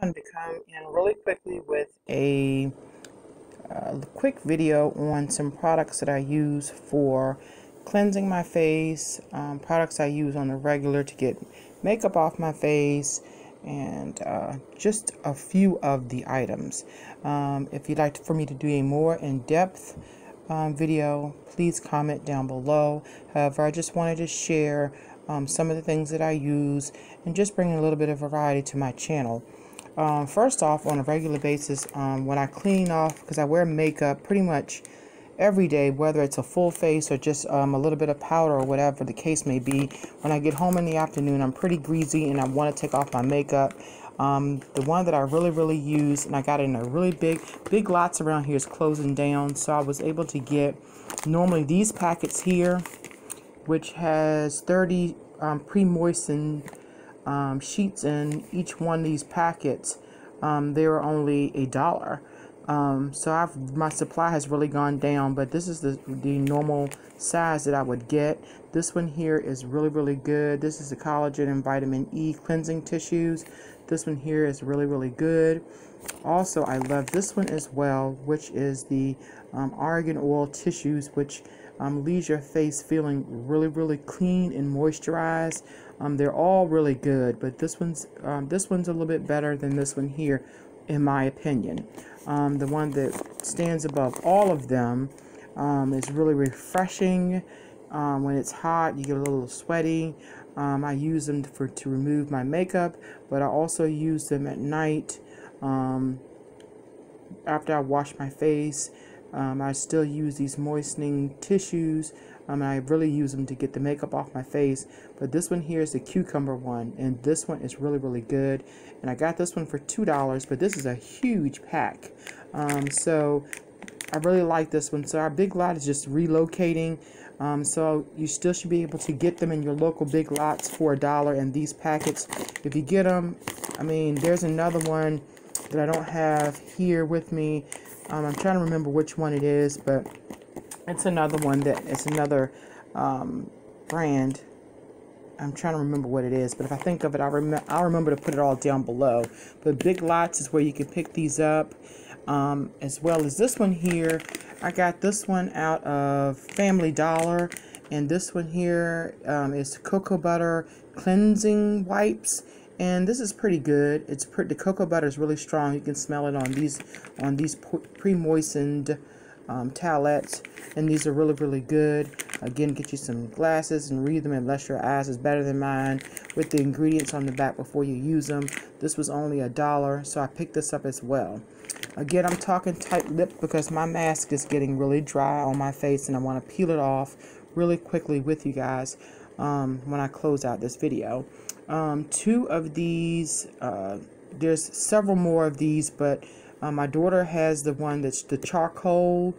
wanted to come in really quickly with a uh, quick video on some products that I use for cleansing my face, um, products I use on the regular to get makeup off my face, and uh, just a few of the items. Um, if you'd like for me to do a more in-depth um, video, please comment down below. However, I just wanted to share um, some of the things that I use and just bring a little bit of variety to my channel. Um, first off, on a regular basis, um, when I clean off, because I wear makeup pretty much every day, whether it's a full face or just um, a little bit of powder or whatever the case may be. When I get home in the afternoon, I'm pretty greasy and I want to take off my makeup. Um, the one that I really, really use, and I got in a really big, Big Lots around here is closing down. So I was able to get normally these packets here, which has 30 um, pre-moistened um, sheets in each one of these packets, um, they were only a dollar. Um, so I've, my supply has really gone down, but this is the, the normal size that I would get. This one here is really, really good. This is the collagen and vitamin E cleansing tissues. This one here is really, really good. Also, I love this one as well, which is the um, argan oil tissues, which um, leaves your face feeling really, really clean and moisturized. Um, they're all really good, but this one's um, this one's a little bit better than this one here, in my opinion. Um, the one that stands above all of them um, is really refreshing. Um, when it's hot, you get a little sweaty. Um, I use them for to remove my makeup, but I also use them at night after I wash my face. Um, I still use these moistening tissues. Um, I really use them to get the makeup off my face. But this one here is the cucumber one. And this one is really, really good. And I got this one for $2. But this is a huge pack. Um, so I really like this one. So our big lot is just relocating. Um, so you still should be able to get them in your local Big Lots for a dollar. And these packets, if you get them, I mean, there's another one that I don't have here with me um, I'm trying to remember which one it is, but it's another one that it's another um, brand. I'm trying to remember what it is, but if I think of it, I'll, rem I'll remember to put it all down below. But Big Lots is where you can pick these up, um, as well as this one here. I got this one out of Family Dollar, and this one here um, is cocoa butter cleansing wipes and this is pretty good. It's pretty the cocoa butter is really strong. You can smell it on these on these pre-moistened um, towelettes and these are really really good. Again get you some glasses and read them unless your eyes is better than mine with the ingredients on the back before you use them. This was only a dollar so I picked this up as well. Again I'm talking tight lip because my mask is getting really dry on my face and I want to peel it off really quickly with you guys um, when I close out this video um, two of these. Uh, there's several more of these, but uh, my daughter has the one that's the charcoal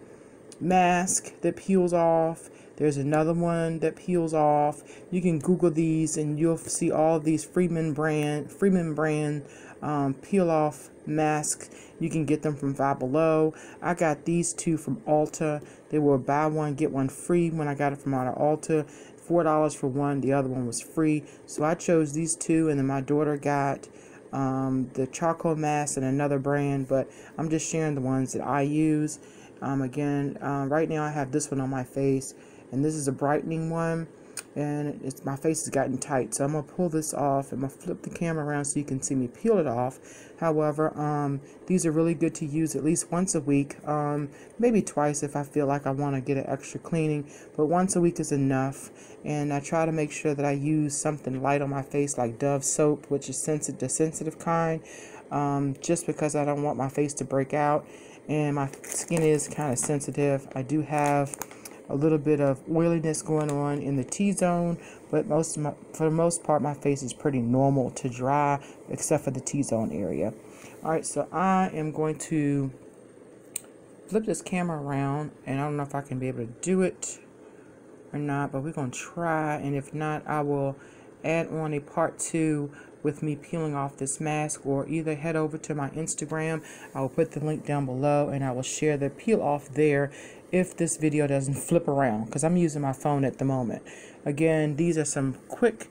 mask that peels off. There's another one that peels off. You can Google these and you'll see all these Freeman brand Freeman brand um, peel off masks. You can get them from Five Below. I got these two from Ulta. They were buy one get one free when I got it from out of Ulta. $4 for one, the other one was free. So I chose these two, and then my daughter got um, the charcoal mask and another brand, but I'm just sharing the ones that I use. Um, again, uh, right now I have this one on my face, and this is a brightening one and it's my face has gotten tight so I'm gonna pull this off I'm gonna flip the camera around so you can see me peel it off. However um, these are really good to use at least once a week um, maybe twice if I feel like I want to get an extra cleaning but once a week is enough and I try to make sure that I use something light on my face like Dove soap which is sensitive the sensitive kind um, just because I don't want my face to break out and my skin is kind of sensitive I do have a little bit of oiliness going on in the T-zone, but most my, for the most part, my face is pretty normal to dry, except for the T-zone area. All right, so I am going to flip this camera around, and I don't know if I can be able to do it or not, but we're going to try, and if not, I will add on a part two with me peeling off this mask or either head over to my Instagram. I will put the link down below and I will share the peel off there if this video doesn't flip around because I'm using my phone at the moment. Again, these are some quick,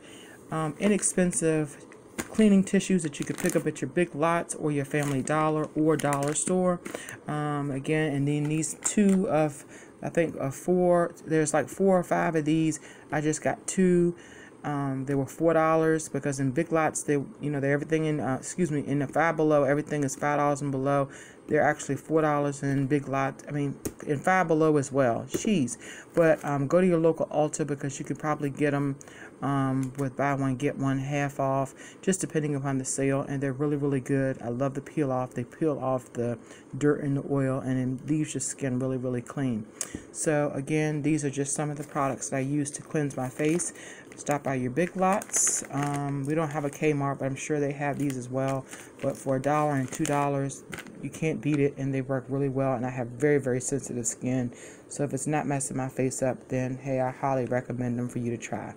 um, inexpensive cleaning tissues that you could pick up at your Big Lots or your Family Dollar or Dollar Store. Um, again, and then these two of, I think, of four, there's like four or five of these. I just got two. Um, they were four dollars because in Big Lots they, you know, they're everything in, uh, excuse me, in the Five Below, everything is five dollars and below. They're actually four dollars in Big Lots. I mean, in Five Below as well. Jeez, but um, go to your local Ulta because you could probably get them um, with buy one get one half off, just depending upon the sale. And they're really really good. I love the peel off. They peel off the dirt and the oil, and it leaves your skin really really clean. So again, these are just some of the products that I use to cleanse my face. Stop by your Big Lots. Um, we don't have a Kmart, but I'm sure they have these as well. But for a dollar and two dollars, you can't beat it, and they work really well. And I have very, very sensitive skin, so if it's not messing my face up, then hey, I highly recommend them for you to try.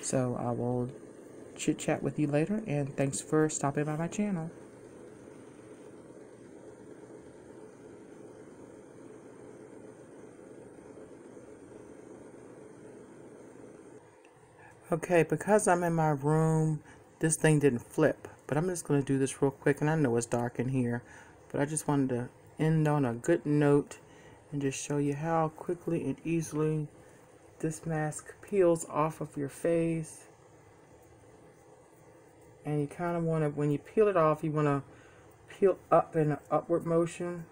So I will chit chat with you later, and thanks for stopping by my channel. Okay, because I'm in my room, this thing didn't flip. But I'm just going to do this real quick. And I know it's dark in here. But I just wanted to end on a good note. And just show you how quickly and easily this mask peels off of your face. And you kind of want to, when you peel it off, you want to peel up in an upward motion.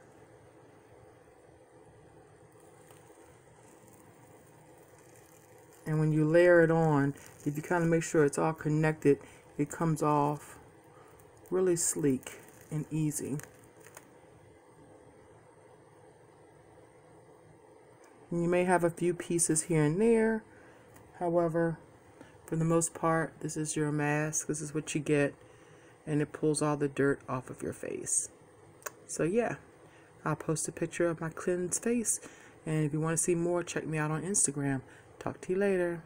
and when you layer it on if you kind of make sure it's all connected it comes off really sleek and easy. And you may have a few pieces here and there. However for the most part this is your mask. This is what you get and it pulls all the dirt off of your face. So yeah I'll post a picture of my cleansed face. And if you want to see more check me out on Instagram. Talk to you later.